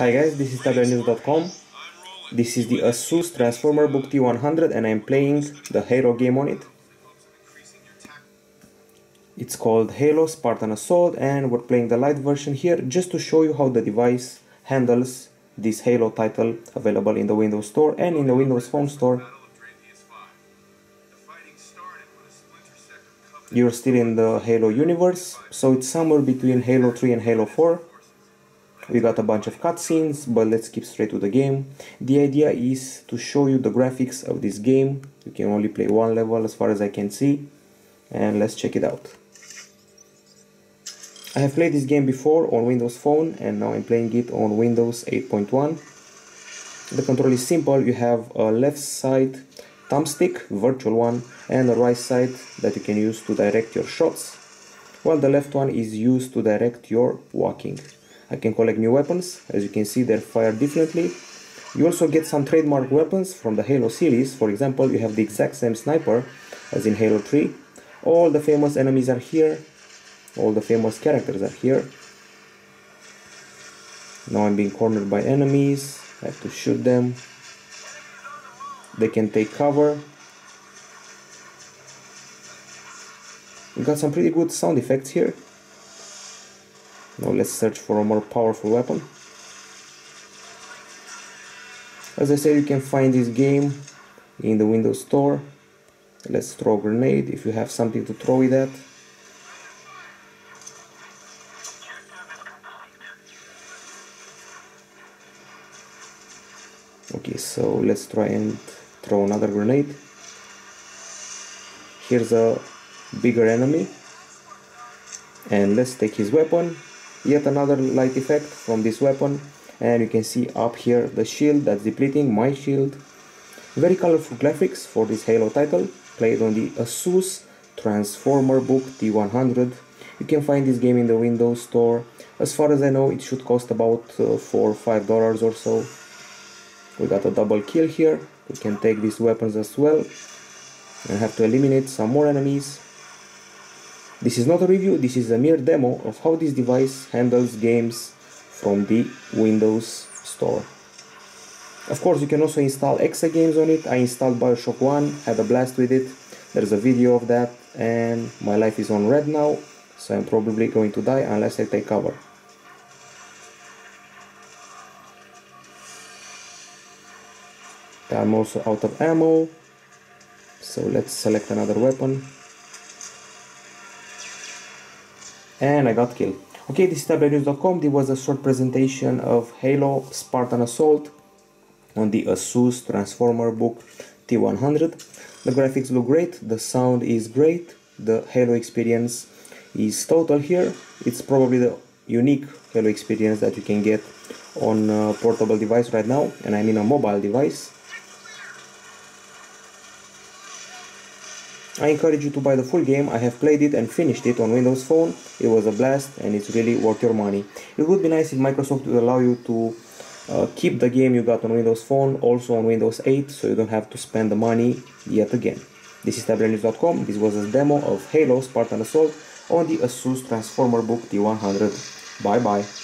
Hi guys, this is tabletnews.com. This is the Asus Transformer Book T100 and I'm playing the Halo game on it. It's called Halo Spartan Assault and we're playing the light version here just to show you how the device handles this Halo title available in the Windows Store and in the Windows Phone Store. You're still in the Halo universe, so it's somewhere between Halo 3 and Halo 4 we got a bunch of cutscenes, but let's skip straight to the game. The idea is to show you the graphics of this game. You can only play one level as far as I can see. And let's check it out. I have played this game before on Windows Phone and now I'm playing it on Windows 8.1. The control is simple, you have a left side thumbstick, virtual one, and a right side that you can use to direct your shots, while the left one is used to direct your walking. I can collect new weapons, as you can see they're fired differently. You also get some trademark weapons from the Halo series, for example you have the exact same sniper as in Halo 3. All the famous enemies are here, all the famous characters are here. Now I'm being cornered by enemies, I have to shoot them. They can take cover. We got some pretty good sound effects here. Now let's search for a more powerful weapon. As I said, you can find this game in the Windows Store. Let's throw a grenade if you have something to throw it at. Okay, so let's try and throw another grenade. Here's a bigger enemy. And let's take his weapon yet another light effect from this weapon and you can see up here the shield that's depleting my shield. Very colorful graphics for this halo title played on the asus transformer book t100 you can find this game in the windows store. As far as i know it should cost about uh, four or five dollars or so. We got a double kill here. We can take these weapons as well and have to eliminate some more enemies this is not a review, this is a mere demo of how this device handles games from the Windows Store. Of course, you can also install Exe games on it. I installed Bioshock 1, had a blast with it. There's a video of that, and my life is on red now, so I'm probably going to die unless I take cover. I'm also out of ammo, so let's select another weapon. And I got killed. Okay, this is tabletnews.com. This was a short presentation of Halo Spartan Assault on the Asus Transformer Book T100. The graphics look great, the sound is great, the Halo experience is total here. It's probably the unique Halo experience that you can get on a portable device right now, and I mean a mobile device. I encourage you to buy the full game, I have played it and finished it on Windows Phone, it was a blast and it's really worth your money. It would be nice if Microsoft would allow you to uh, keep the game you got on Windows Phone also on Windows 8 so you don't have to spend the money yet again. This is tabletnews.com, this was a demo of Halo Spartan Assault on the Asus Transformer Book T100. Bye bye.